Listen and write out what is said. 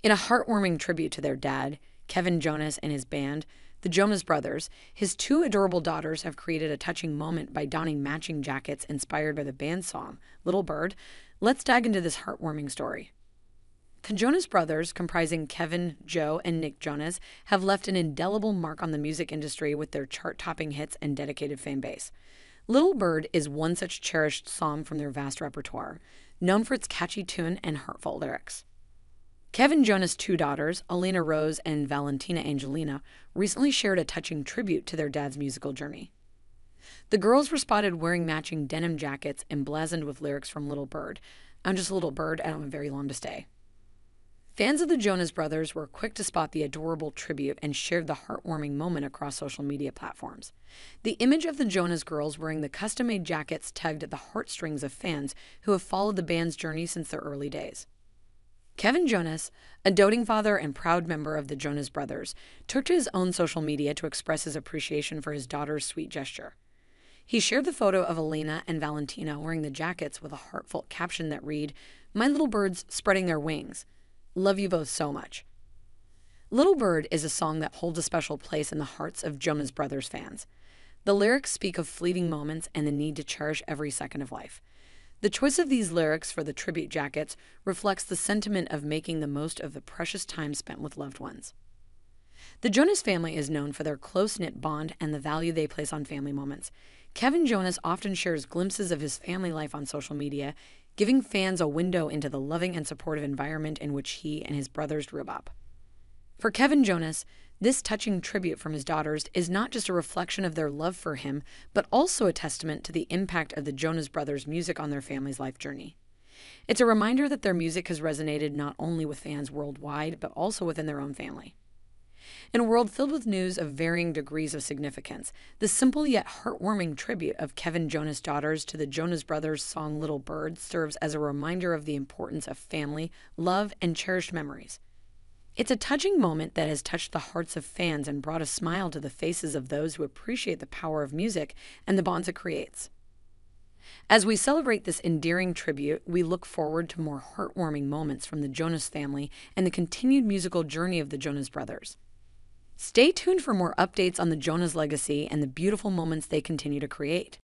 In a heartwarming tribute to their dad, Kevin Jonas and his band, the Jonas Brothers, his two adorable daughters have created a touching moment by donning matching jackets inspired by the band's song, Little Bird. Let's dive into this heartwarming story. The Jonas Brothers, comprising Kevin, Joe, and Nick Jonas, have left an indelible mark on the music industry with their chart topping hits and dedicated fan base. Little Bird is one such cherished song from their vast repertoire, known for its catchy tune and heartfelt lyrics. Kevin Jonas' two daughters, Alena Rose and Valentina Angelina, recently shared a touching tribute to their dad's musical journey. The girls were spotted wearing matching denim jackets emblazoned with lyrics from Little Bird. I'm just a little bird and I'm very long to stay. Fans of the Jonas Brothers were quick to spot the adorable tribute and shared the heartwarming moment across social media platforms. The image of the Jonas girls wearing the custom made jackets tugged at the heartstrings of fans who have followed the band's journey since their early days. Kevin Jonas, a doting father and proud member of the Jonas Brothers, took to his own social media to express his appreciation for his daughter's sweet gesture. He shared the photo of Elena and Valentina wearing the jackets with a heartfelt caption that read, My little birds spreading their wings. Love you both so much. Little Bird is a song that holds a special place in the hearts of Jonas Brothers fans. The lyrics speak of fleeting moments and the need to cherish every second of life. The choice of these lyrics for the tribute jackets reflects the sentiment of making the most of the precious time spent with loved ones. The Jonas family is known for their close knit bond and the value they place on family moments. Kevin Jonas often shares glimpses of his family life on social media, giving fans a window into the loving and supportive environment in which he and his brothers grew up. For Kevin Jonas, this touching tribute from his daughters is not just a reflection of their love for him, but also a testament to the impact of the Jonas Brothers' music on their family's life journey. It's a reminder that their music has resonated not only with fans worldwide, but also within their own family. In a world filled with news of varying degrees of significance, the simple yet heartwarming tribute of Kevin Jonas' daughters to the Jonas Brothers' song Little Bird serves as a reminder of the importance of family, love, and cherished memories. It's a touching moment that has touched the hearts of fans and brought a smile to the faces of those who appreciate the power of music and the bonds it creates. As we celebrate this endearing tribute, we look forward to more heartwarming moments from the Jonas family and the continued musical journey of the Jonas Brothers. Stay tuned for more updates on the Jonas legacy and the beautiful moments they continue to create.